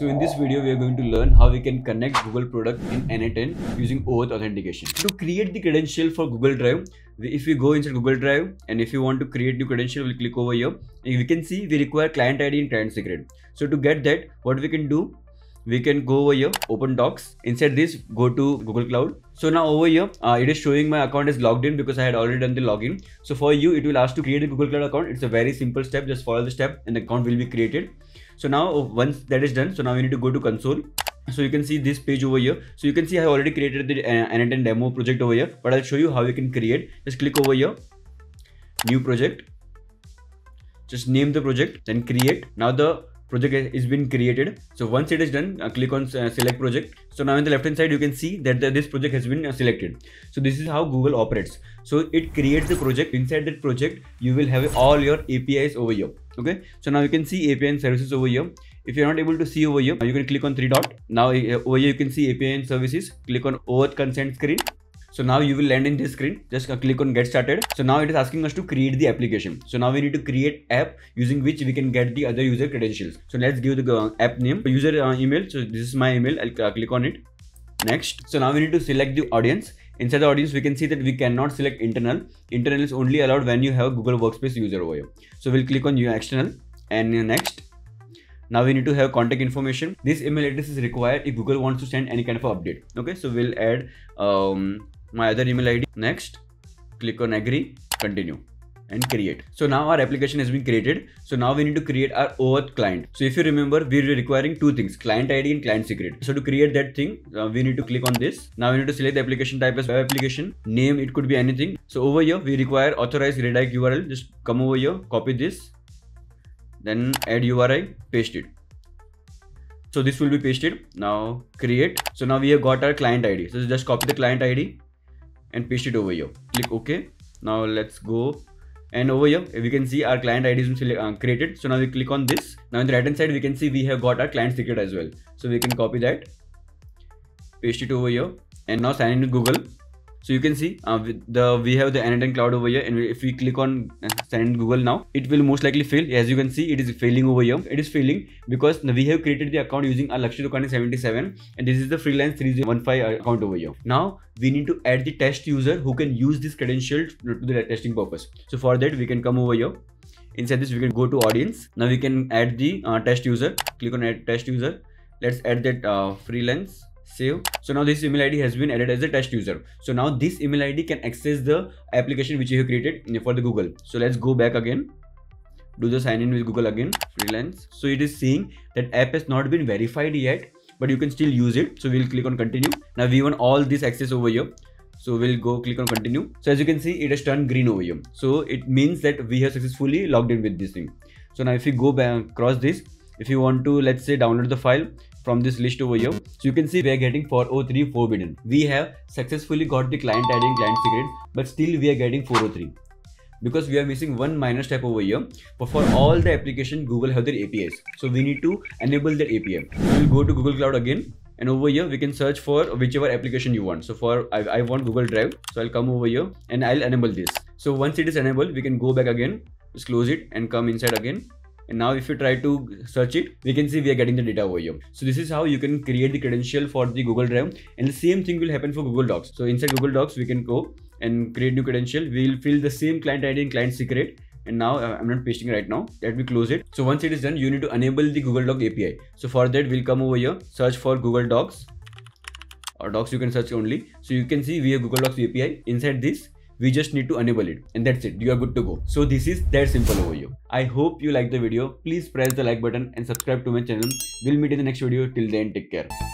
So in this video, we are going to learn how we can connect Google product in n8n using OAuth authentication. To create the credential for Google Drive, if we go inside Google Drive and if you want to create new credential, we'll click over here. And we can see we require client ID and client secret. So to get that, what we can do, we can go over here open docs. Inside this go to google cloud. So now over here uh, it is showing my account is logged in because i had already done the login. So for you it will ask to create a google cloud account. It's a very simple step. Just follow the step and the account will be created. So now once that is done so now we need to go to console. So you can see this page over here. So you can see i already created the uh, n8n demo project over here but i'll show you how you can create. Just click over here. New project. Just name the project then create. Now the project is been created. So once it is done uh, click on uh, select project. So now in the left hand side you can see that the, this project has been uh, selected. So this is how google operates. So it creates the project. Inside that project you will have all your apis over here. Okay? So now you can see api and services over here. If you're not able to see over here you can click on three dot now uh, over here you can see api and services. Click on OAuth consent screen so now you will land in this screen. Just click on get started. So now it is asking us to create the application. So now we need to create app using which we can get the other user credentials. So let's give the uh, app name, user uh, email. So this is my email. I'll uh, click on it. Next. So now we need to select the audience. Inside the audience, we can see that we cannot select internal. Internal is only allowed when you have Google Workspace user over here. So we'll click on your external and next. Now we need to have contact information. This email address is required if Google wants to send any kind of update. Okay, so we'll add um, my other email id next click on agree continue and create. So now our application has been created. So now we need to create our OAuth client. So if you remember we are requiring two things client id and client secret. So to create that thing uh, we need to click on this. Now we need to select the application type as web application name it could be anything. So over here we require authorized redirect url just come over here copy this then add uri paste it. So this will be pasted. Now create. So now we have got our client id so just copy the client id and paste it over here. Click ok. Now let's go. And over here we can see our client id is uh, created. So now we click on this. Now in the right hand side we can see we have got our client secret as well. So we can copy that paste it over here. And now sign in google so you can see uh, the we have the n8n cloud over here and if we click on uh, send google now it will most likely fail. As you can see it is failing over here. It is failing because we have created the account using our Lakshit Ukani 77 and this is the freelance 3015 account over here. Now we need to add the test user who can use this credential to the testing purpose. So for that we can come over here. Inside this we can go to audience. Now we can add the uh, test user. Click on add test user. Let's add that uh, freelance save. So now this email id has been added as a test user. So now this email id can access the application which you have created for the google. So let's go back again. Do the sign in with google again freelance. So it is saying that app has not been verified yet but you can still use it. So we'll click on continue. Now we want all this access over here. So we'll go click on continue. So as you can see it has turned green over here. So it means that we have successfully logged in with this thing. So now if you go back across this if you want to let's say download the file from this list over here. So you can see we are getting 403 forbidden. We have successfully got the client ID and client secret, but still we are getting 403 because we are missing one minor step over here. But for all the application, Google have their APIs. So we need to enable that API. We'll go to Google Cloud again. And over here, we can search for whichever application you want. So for, I, I want Google Drive. So I'll come over here and I'll enable this. So once it is enabled, we can go back again, just close it and come inside again and now if you try to search it we can see we are getting the data over here. So this is how you can create the credential for the google drive. And the same thing will happen for google docs. So inside google docs we can go and create new credential. We'll fill the same client id and client secret. And now uh, i'm not pasting right now. Let me close it. So once it is done you need to enable the google doc api so for that we'll come over here. Search for google docs. Or docs you can search only. So you can see we have google docs api inside this we just need to enable it. And that's it. You are good to go. So this is that simple over here i hope you like the video. Please press the like button and subscribe to my channel. We'll meet in the next video. Till then take care